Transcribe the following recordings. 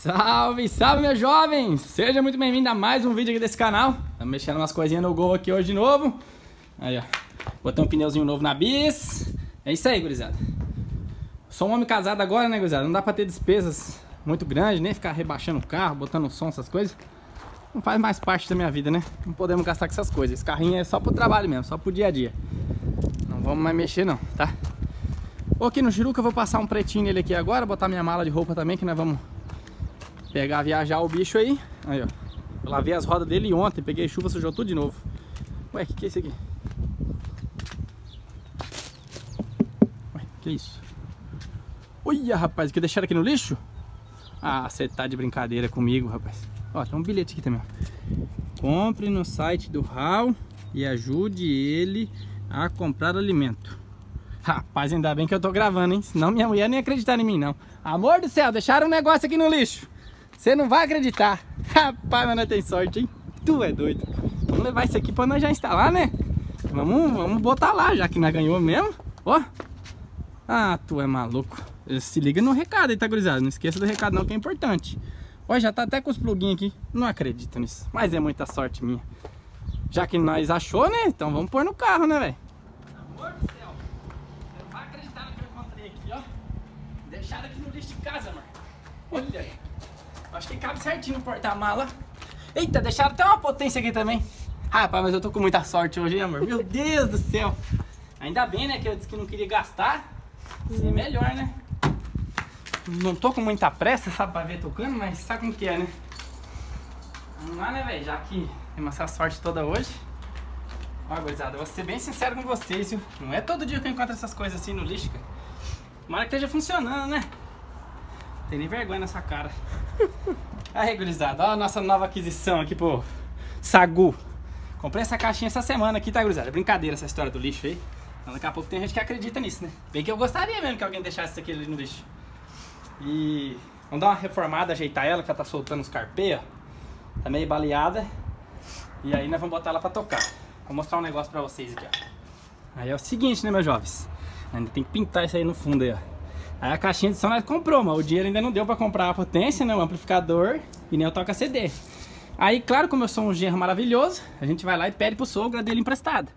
Salve, salve, meus jovens! Seja muito bem-vindo a mais um vídeo aqui desse canal. Estamos mexendo umas coisinhas no Gol aqui hoje de novo. Aí, ó. Um pneuzinho novo na bis. É isso aí, gurizada. Sou um homem casado agora, né, gurizada? Não dá pra ter despesas muito grandes, nem ficar rebaixando o carro, botando som, essas coisas. Não faz mais parte da minha vida, né? Não podemos gastar com essas coisas. Esse carrinho é só pro trabalho mesmo, só pro dia a dia. Não vamos mais mexer não, tá? Aqui no Chiruca, eu vou passar um pretinho nele aqui agora, botar minha mala de roupa também, que nós vamos pegar, viajar o bicho aí. Aí, ó. Eu lavei as rodas dele ontem, peguei chuva, sujou tudo de novo. Ué, o que, que é isso aqui? Ué, que isso? Olha, rapaz, que deixaram aqui no lixo? Ah, você tá de brincadeira comigo, rapaz. Ó, tem um bilhete aqui também, ó. Compre no site do RAL e ajude ele a comprar alimento. Rapaz, ainda bem que eu tô gravando, hein? Senão minha mulher nem ia acreditar em mim, não. Amor do céu, deixaram um negócio aqui no lixo. Você não vai acreditar. Rapaz, mas nós tem sorte, hein? Tu é doido. Vamos levar isso aqui pra nós já instalar, né? Vamos, vamos botar lá, já que nós ganhou mesmo. Ó. Ah, tu é maluco. Se liga no recado aí, tá, gurizada? Não esqueça do recado não, que é importante. Ó, já tá até com os plugins aqui. Não acredito nisso. Mas é muita sorte minha. Já que nós achou, né? Então vamos pôr no carro, né, velho? Amor do céu. Você não vai acreditar no que eu encontrei aqui, ó. Deixaram aqui no lixo de casa, amor. Olha aí. Acho que cabe certinho no porta-mala. Eita, deixaram até uma potência aqui também. Rapaz, mas eu tô com muita sorte hoje, hein, amor? Meu Deus do céu. Ainda bem, né, que eu disse que não queria gastar. Seria melhor, né? Não tô com muita pressa, sabe, pra ver tocando, mas sabe como que é, né? Vamos lá, né, velho? Já que temos essa sorte toda hoje. Ó, gurizada, eu vou ser bem sincero com vocês, viu? Não é todo dia que eu encontro essas coisas assim no lixo, cara. Tomara que esteja funcionando, né? Tem nem vergonha nessa cara. Aí, gurizada, ó a nossa nova aquisição aqui pro Sagu. Comprei essa caixinha essa semana aqui, tá, gurizada? Brincadeira essa história do lixo aí. Mas daqui a pouco tem gente que acredita nisso, né? Bem que eu gostaria mesmo que alguém deixasse isso aqui ali no lixo. E vamos dar uma reformada, ajeitar ela, que ela tá soltando os carpeiros. Tá meio baleada. E aí nós vamos botar ela pra tocar. Vou mostrar um negócio pra vocês aqui, ó. Aí é o seguinte, né, meus jovens? Ainda tem que pintar isso aí no fundo aí, ó. Aí a caixinha de som nós comprou, mas o dinheiro ainda não deu pra comprar a potência, né, o amplificador e nem o toca-CD. Aí, claro, como eu sou um genro maravilhoso, a gente vai lá e pede pro sogro dele emprestada.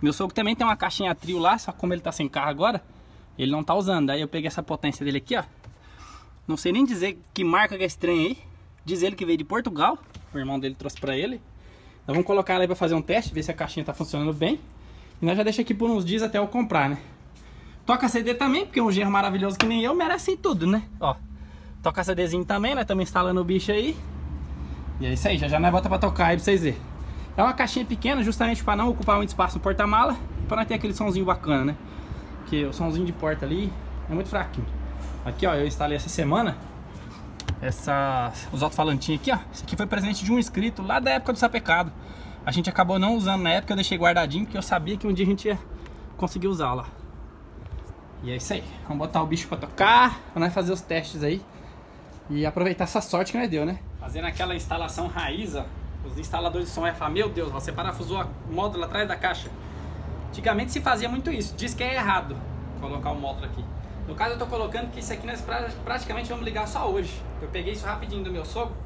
Meu sogro também tem uma caixinha trio lá, só como ele tá sem carro agora, ele não tá usando. Aí eu peguei essa potência dele aqui, ó. Não sei nem dizer que marca que é estranha aí. Diz ele que veio de Portugal. O irmão dele trouxe pra ele. Então vamos colocar ela aí pra fazer um teste, ver se a caixinha tá funcionando bem. E nós já deixa aqui por uns dias até eu comprar, né? Toca CD também, porque um genro maravilhoso que nem eu merece tudo, né? Ó, toca CDzinho também, nós estamos instalando o bicho aí. E é isso aí, já já nós bota pra tocar aí pra vocês verem. É uma caixinha pequena, justamente pra não ocupar muito espaço no porta-mala. E pra nós ter aquele somzinho bacana, né? Porque o somzinho de porta ali é muito fraquinho. Aqui, ó, eu instalei essa semana essa, os alto-falantinhos aqui, ó. Esse aqui foi presente de um inscrito lá da época do Sapecado. A gente acabou não usando na época, eu deixei guardadinho, porque eu sabia que um dia a gente ia conseguir usar lá. E é isso aí. Vamos botar o bicho pra tocar, pra nós fazer os testes aí. E aproveitar essa sorte que nós deu, né? Fazendo aquela instalação raiz, ó. Os instaladores de som iam falar, meu Deus, você parafusou o módulo atrás da caixa. Antigamente se fazia muito isso. Diz que é errado colocar o módulo aqui. No caso eu tô colocando que isso aqui nós praticamente vamos ligar só hoje. Eu peguei isso rapidinho do meu sogro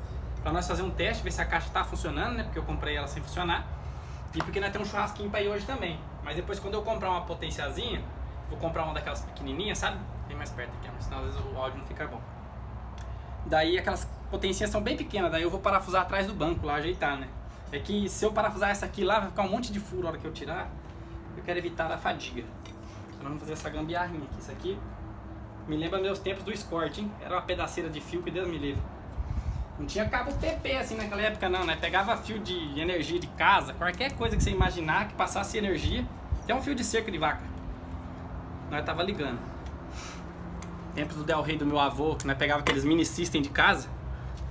para nós fazer um teste, ver se a caixa tá funcionando, né? Porque eu comprei ela sem funcionar. E porque nós temos um churrasquinho para ir hoje também. Mas depois quando eu comprar uma potenciazinha, vou comprar uma daquelas pequenininhas, sabe? Tem mais perto aqui, senão às vezes o áudio não fica bom. Daí aquelas potencinhas são bem pequenas, daí eu vou parafusar atrás do banco lá, ajeitar, né? É que se eu parafusar essa aqui lá, vai ficar um monte de furo na hora que eu tirar. Eu quero evitar a fadiga. Então vamos fazer essa gambiarrinha aqui. Isso aqui me lembra meus tempos do Escort, hein? Era uma pedaceira de fio que Deus me livre. Não tinha cabo PP assim naquela época não, né? Pegava fio de energia de casa, qualquer coisa que você imaginar que passasse energia, até um fio de cerca de vaca. Nós tava ligando. Tempos do Del Rey do meu avô, que nós pegava aqueles mini system de casa.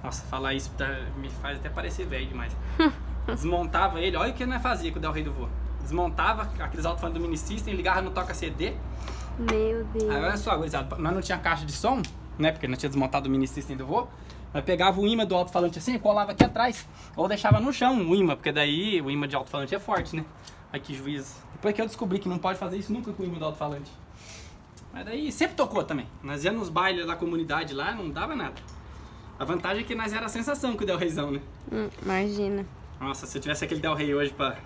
Nossa, falar isso me faz até parecer velho demais. Desmontava ele, olha o que nós fazia com o Del Rey do vô. Desmontava aqueles alto do mini system, ligava no toca CD, meu Deus. Aí olha só, gurizada, nós não tinha caixa de som, né? Porque nós tinha desmontado o mini system do vô. Nós pegava o imã do alto-falante assim e colava aqui atrás. Ou deixava no chão o imã, porque daí o imã de alto-falante é forte, né? Aí que juiz. Depois que eu descobri que não pode fazer isso nunca com o imã do alto-falante. Mas daí sempre tocou também. Nós íamos nos bailes da comunidade lá, não dava nada. A vantagem é que nós era a sensação com o Del Reizão, né? Hum, imagina. Nossa, se eu tivesse aquele Del Rey hoje pra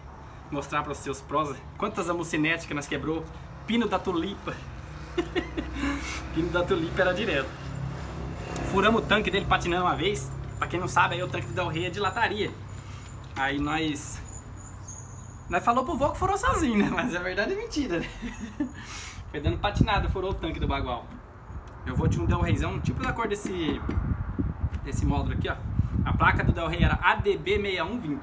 mostrar vocês os prós, quantas amucinetes que nós quebrou, pino da tulipa. pino da tulipa era direto. Furamos o tanque dele patinando uma vez. Pra quem não sabe, aí o tanque do Del Rey é de lataria. Aí nós... Nós falou pro vô que furou sozinho, né? Mas a verdade é mentira, né? Foi dando patinada, furou o tanque do bagual. Eu vou de um Del Reyzão, tipo da cor desse, desse módulo aqui, ó. A placa do Del Rey era ADB6120.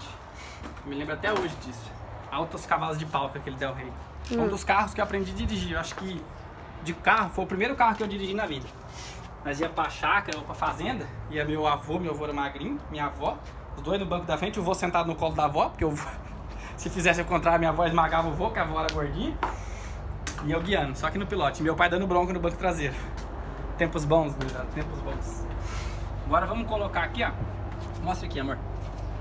Me lembro até hoje disso. Altos cavalos de pau com aquele Del Rey. Um dos carros que eu aprendi a dirigir. Eu acho que de carro foi o primeiro carro que eu dirigi na vida. Nós ia pra chácara ou pra fazenda, ia meu avô, meu avô era magrinho, minha avó, os dois no banco da frente, o vô sentado no colo da avó, porque eu, se fizesse o contrário, minha avó esmagava o vô, porque a avó era gordinha. E eu guiando, só que no pilote. Meu pai dando bronca no banco traseiro. Tempos bons, tempos bons. Agora vamos colocar aqui, ó. Mostra aqui, amor.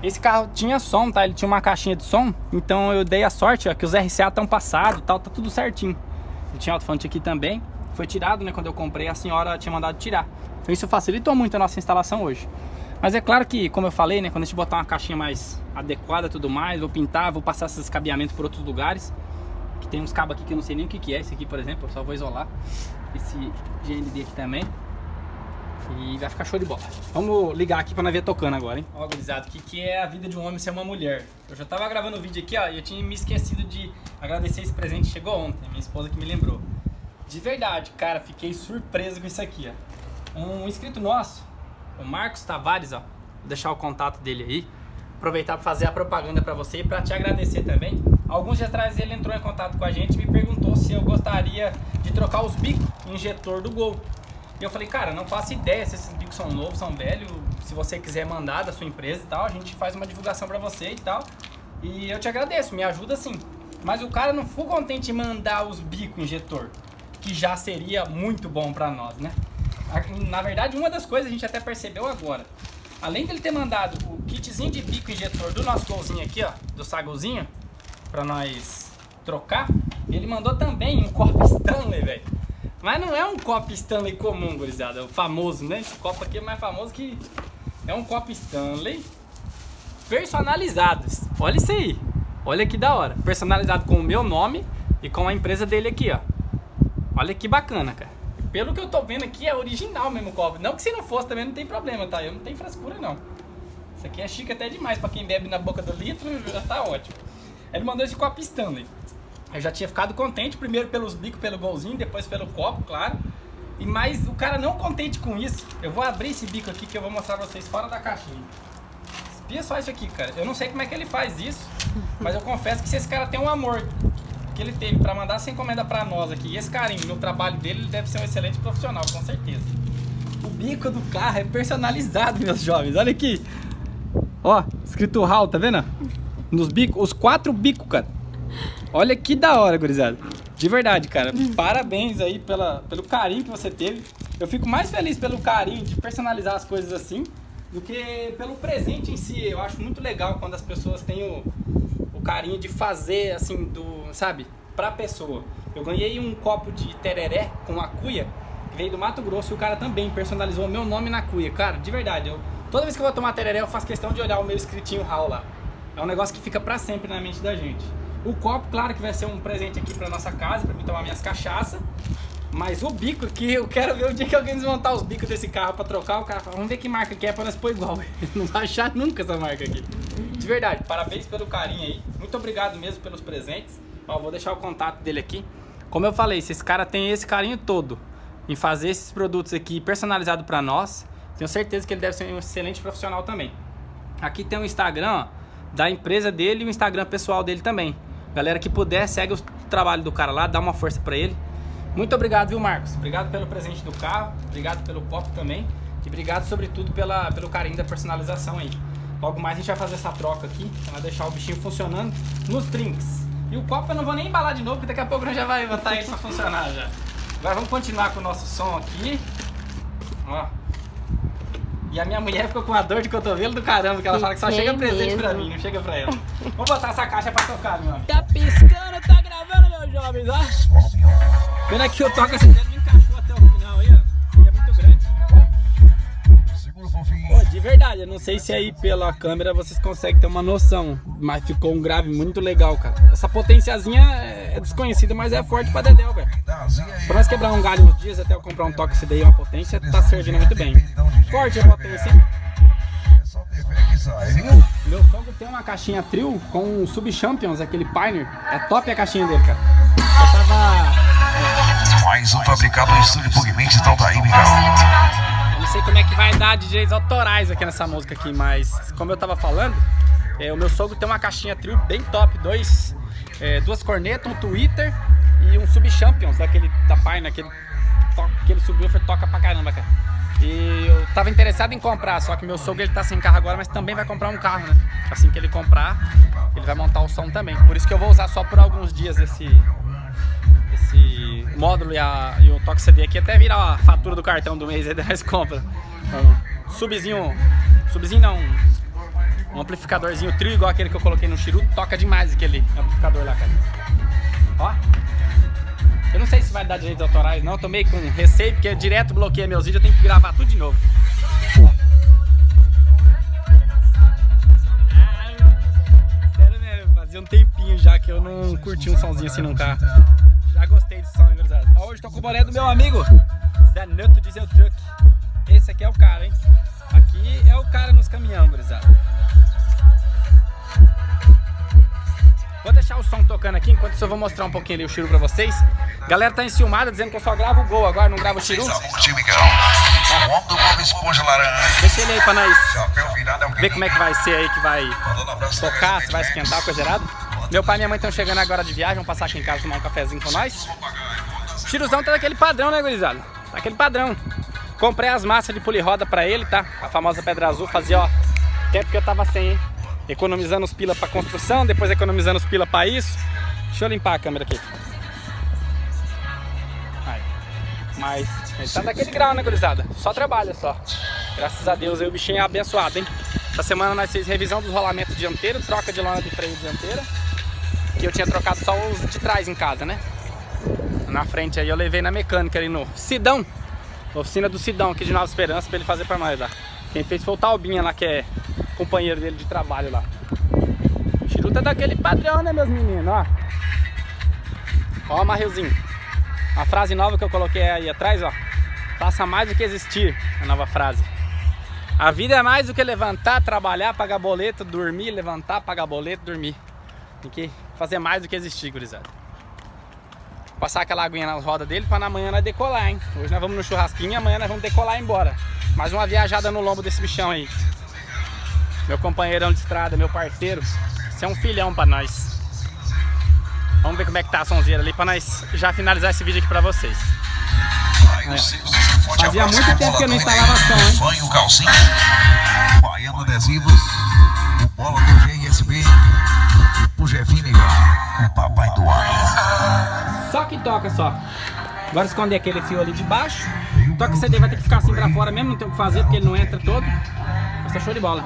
Esse carro tinha som, tá? Ele tinha uma caixinha de som, então eu dei a sorte, ó, que os RCA estão passados, tal, tá tudo certinho. Ele tinha alto-falante aqui também. Foi tirado, né, quando eu comprei, a senhora tinha mandado tirar. Então isso facilitou muito a nossa instalação hoje. Mas é claro que, como eu falei, né, quando a gente botar uma caixinha mais adequada e tudo mais, vou pintar, vou passar esses cabeamentos por outros lugares. Que tem uns cabos aqui que eu não sei nem o que, que é, esse aqui, por exemplo, eu só vou isolar. Esse GND aqui também. E vai ficar show de bola. Vamos ligar aqui pra ver tocando agora, hein? Ó, gurizada, o que, que é a vida de um homem ser uma mulher? Eu já tava gravando o vídeo aqui, ó, e eu tinha me esquecido de agradecer esse presente chegou ontem. Minha esposa que me lembrou. De verdade, cara, fiquei surpreso com isso aqui, ó. Um inscrito nosso, o Marcos Tavares, ó. Vou deixar o contato dele aí. Aproveitar para fazer a propaganda para você e para te agradecer também. Alguns dias atrás ele entrou em contato com a gente e me perguntou se eu gostaria de trocar os bicos injetor do Gol. E eu falei, cara, não faço ideia se esses bicos são novos, são velhos. Se você quiser mandar da sua empresa e tal, a gente faz uma divulgação para você e tal. E eu te agradeço, me ajuda sim. Mas o cara não ficou contente em mandar os bicos injetor, que já seria muito bom para nós, né? Na verdade, uma das coisas a gente até percebeu agora. Além dele ter mandado o kitzinho de bico injetor do nosso golzinho aqui, ó, do sagozinho, para nós trocar, ele mandou também um copo Stanley, velho. Mas não é um copo Stanley comum, gurizada. O famoso, né? Esse copo aqui é mais famoso que... É um copo Stanley personalizado. Olha isso aí. Olha que da hora. Personalizado com o meu nome e com a empresa dele aqui, ó. Olha que bacana, cara. Pelo que eu tô vendo aqui, é original mesmo o copo. Não que se não fosse também não tem problema, tá? Eu não tenho frescura, não. Isso aqui é chique até demais. Pra quem bebe na boca do litro, já tá ótimo. Ele mandou esse copo Stanley. Eu já tinha ficado contente, primeiro pelos bicos, pelo golzinho, depois pelo copo, claro. E mais o cara não contente com isso, eu vou abrir esse bico aqui que eu vou mostrar pra vocês fora da caixinha. Espia só isso aqui, cara. Eu não sei como é que ele faz isso, mas eu confesso que se esse cara tem um amor que ele teve para mandar essa encomenda para nós aqui, e esse carinho no trabalho dele, ele deve ser um excelente profissional, com certeza. O bico do carro é personalizado, meus jovens. Olha aqui. Ó, escrito HAL, tá vendo? Nos bicos, os quatro bicos, cara. Olha que da hora, gurizada. De verdade, cara. Parabéns aí pela, pelo carinho que você teve. Eu fico mais feliz pelo carinho de personalizar as coisas assim do que pelo presente em si. Eu acho muito legal quando as pessoas têm o, o carinho de fazer, assim, do, sabe, pra pessoa. Eu ganhei um copo de tereré com a cuia, que veio do Mato Grosso, e o cara também personalizou o meu nome na cuia. Cara, de verdade, eu, toda vez que eu vou tomar tereré, eu faço questão de olhar o meu escritinho RAL lá. É um negócio que fica pra sempre na mente da gente. O copo, claro que vai ser um presente aqui pra nossa casa, pra mim tomar minhas cachaças. Mas o bico aqui, eu quero ver o dia que alguém desmontar os bicos desse carro pra trocar. O cara fala, vamos ver que marca que é pra nós pôr igual. Não vai achar nunca essa marca aqui. De verdade, parabéns pelo carinho aí. Muito obrigado mesmo pelos presentes. Ó, vou deixar o contato dele aqui. Como eu falei, se esse cara tem esse carinho todo em fazer esses produtos aqui personalizado pra nós, tenho certeza que ele deve ser um excelente profissional também. Aqui tem o Instagram ó, da empresa dele e o Instagram pessoal dele também. Galera que puder, segue o trabalho do cara lá, dá uma força pra ele. Muito obrigado, viu, Marcos? Obrigado pelo presente do carro, obrigado pelo copo também. E obrigado, sobretudo, pela, pelo carinho da personalização aí. Logo mais a gente vai fazer essa troca aqui, pra deixar o bichinho funcionando nos drinks. E o copo eu não vou nem embalar de novo, porque daqui a pouco a gente já vai botar ele pra funcionar já. Agora vamos continuar com o nosso som aqui. Ó. E a minha mulher ficou com uma dor de cotovelo do caramba, que ela fala que só Que chega presente mesmo? pra mim, não chega pra ela. Vamos botar essa caixa pra tocar, meu amigo. Tá piscando, tá gravando, meus jovens, ó. Pena que eu toco esse dedo me encaixou até o final aí, ó. Ele é muito grande. Segura o Pô, de verdade, eu não sei se aí pela câmera vocês conseguem ter uma noção, mas ficou um grave muito legal, cara. Essa potenciazinha é desconhecida, mas é forte pra Dedéu, velho. Pra nós quebrar um galho uns dias até eu comprar um toque daí, uma potência, tá servindo muito bem. Forte a potência, hein? Meu sogro tem uma caixinha trio com Sub Champions, aquele Pioneer. É top a caixinha dele, cara. Eu tava. Mais um fabricado no estúdio Pugmente, então tá aí, Miguel. Eu não sei como é que vai dar de direitos autorais aqui nessa música aqui, mas como eu tava falando, é, o meu sogro tem uma caixinha trio bem top, dois, é, duas cornetas, um Twitter e um Sub Champions daquele da Pioneer, aquele, aquele subwoofer toca pra caramba, cara. E eu tava interessado em comprar, só que meu sogro ele tá sem carro agora, mas também vai comprar um carro, né? Assim que ele comprar, ele vai montar o som também. Por isso que eu vou usar só por alguns dias esse, esse módulo e, a, e o toque CD aqui, até virar a fatura do cartão do mês, aí nós compra. Um subzinho, subzinho não, um amplificadorzinho trio igual aquele que eu coloquei no Chiru, toca demais aquele amplificador lá, cara. Ó. Eu não sei se vai dar direitos autorais, não. Eu tô meio com receio, porque direto bloqueia meus vídeos, eu tenho que gravar tudo de novo. Sério mesmo, fazia um tempinho já que eu não curti um somzinho assim num carro. Já gostei desse som, gurizada. Hoje tô com o boné do meu amigo, Zanuto Diesel Truck. Esse aqui é o cara, hein? Aqui é o cara nos caminhão, gurizada. Deixar o som tocando aqui, enquanto isso eu vou mostrar um pouquinho ali o Chiru pra vocês. Galera tá enciumada, dizendo que eu só gravo o gol agora, não gravo o Chiru. Curtiu, Miguel. O homem do Bob Esponja Laranja. Deixa ele aí pra nós virado é ver como é que vai ser aí, que vai tocar, se vai esquentar, coisa errada. Meu pai e minha mãe estão chegando agora de viagem, vão passar aqui em casa tomar um cafezinho com nós. O Chiruzão tá daquele padrão, né, gurizada? Tá aquele padrão. Comprei as massas de poliroda pra ele, tá? A famosa pedra azul, fazia, ó, tempo que eu tava sem, hein? Economizando os pila pra construção, depois economizando os pila pra isso. Deixa eu limpar a câmera aqui. Aí. Mas ele tá daquele grau, né, gurizada? Só trabalha, só. Graças a Deus aí o bichinho é abençoado, hein? Essa semana nós fizemos revisão dos rolamentos dianteiro, troca de lona de freio dianteira. Que eu tinha trocado só os de trás em casa, né? Na frente aí eu levei na mecânica ali no Sidão. Oficina do Sidão aqui de Nova Esperança pra ele fazer pra nós lá. Quem fez foi o Talbinha lá, que é companheiro dele de trabalho lá. O Chiru tá daquele padrão, né, meus meninos? Ó, ó o marrilzinho. A frase nova que eu coloquei aí atrás, ó. Faça mais do que existir, a nova frase. A vida é mais do que levantar, trabalhar, pagar boleto, dormir, levantar, pagar boleto, dormir. Tem que fazer mais do que existir, gurizada. Passar aquela aguinha nas rodas dele pra na manhã nós decolar, hein? Hoje nós vamos no churrasquinho amanhã nós vamos decolar e ir embora. Mais uma viajada no lombo desse bichão aí. Meu companheirão de estrada, meu parceiro. Isso é um filhão pra nós. Vamos ver como é que tá a sonzeira ali pra nós já finalizar esse vídeo aqui pra vocês. Fazia muito tempo que eu não instalava som, hein? Banho, calcinha. Baiano Adesivos. O bola do GSB. O Miguel. O papai do ar. Só que toca só. Agora esconder aquele fio ali de baixo. O toque CD vai ter que ficar assim pra fora mesmo, não tem o que fazer porque ele não entra todo. Mas tá show de bola.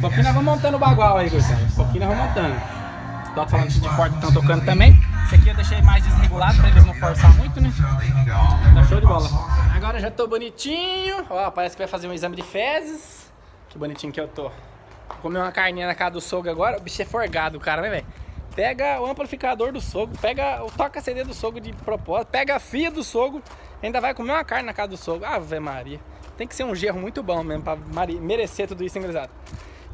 Pouquinho nós vamos montando o bagual aí. Os pouquinho nós vamos montando. Toques falando de porta estão tocando também. Esse aqui eu deixei mais desregulado pra eles não forçar muito, né? Tá show de bola. Agora já tô bonitinho. Ó, parece que vai fazer um exame de fezes. Que bonitinho que eu tô. Comer uma carninha na casa do sogro agora. O bicho é forgado, cara, né, velho? Pega o amplificador do sogro, pega o toca CD do sogro de propósito, pega a fia do sogro, ainda vai comer uma carne na casa do sogro. Ave Maria. Tem que ser um gerro muito bom mesmo mari- merecer tudo isso, hein, gurizada?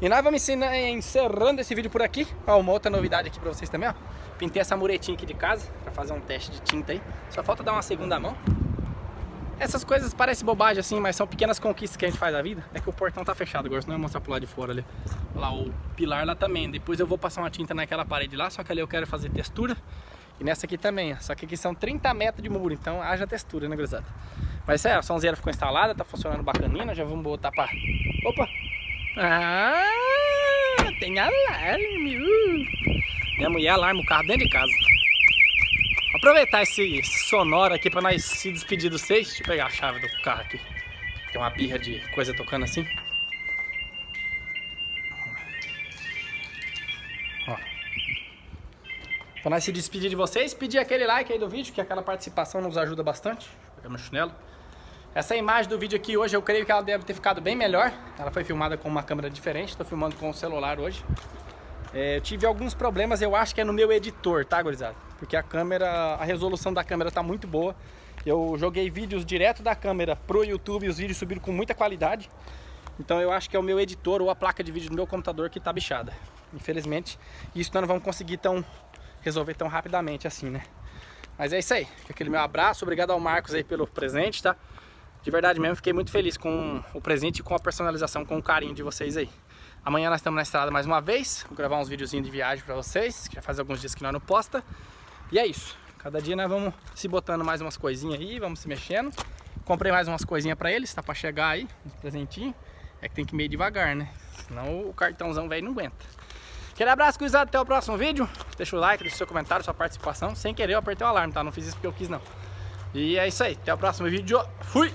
E nós vamos ensinar, encerrando esse vídeo por aqui. Ó, uma outra novidade aqui pra vocês também, ó. Pintei essa muretinha aqui de casa pra fazer um teste de tinta aí. Só falta dar uma segunda mão. Essas coisas parecem bobagem assim, mas são pequenas conquistas que a gente faz na vida. É que o portão tá fechado agora, senão eu vou mostrar pro lado de fora ali. Lá o pilar lá também. Depois eu vou passar uma tinta naquela parede lá, só que ali eu quero fazer textura. E nessa aqui também, ó. Só que aqui são 30 metros de muro, então haja textura, né, gurizada? Mas é, a sonzeira ficou instalada, tá funcionando bacaninha, já vamos botar pra... Opa! Ah, tem alarme! Uh. Minha mulher alarma o carro dentro de casa. Aproveitar esse, sonoro aqui pra nós se despedir dos seis. Deixa eu pegar a chave do carro aqui. Tem uma birra de coisa tocando assim. Pra nós se despedir de vocês, pedir aquele like aí do vídeo, que aquela participação nos ajuda bastante. Vou pegar meu chinelo. Essa imagem do vídeo aqui hoje, eu creio que ela deve ter ficado bem melhor. Ela foi filmada com uma câmera diferente, estou filmando com o celular hoje. É, tive alguns problemas, eu acho que é no meu editor, tá, gurizada? Porque a câmera, a resolução da câmera tá muito boa. Eu joguei vídeos direto da câmera pro YouTube e os vídeos subiram com muita qualidade. Então eu acho que é o meu editor ou a placa de vídeo do meu computador que tá bichada. Infelizmente, isso nós não vamos conseguir tão resolver tão rapidamente assim, né? Mas é isso aí. Aquele meu abraço, obrigado ao Marcos aí pelo presente, tá? De verdade mesmo, fiquei muito feliz com o presente e com a personalização, com o carinho de vocês aí. Amanhã nós estamos na estrada mais uma vez, vou gravar uns videozinhos de viagem pra vocês, que já faz alguns dias que nós não posta. E é isso, cada dia nós vamos se botando mais umas coisinhas aí, vamos se mexendo. Comprei mais umas coisinhas pra eles, tá pra chegar aí, uns presentinhos. É que tem que ir meio devagar, né? Senão o cartãozão velho não aguenta. Aquele abraço, cruzado, até o próximo vídeo. Deixa o like, deixa o seu comentário, sua participação. Sem querer eu apertei o alarme, tá? Não fiz isso porque eu quis não. E é isso aí, até o próximo vídeo. Fui!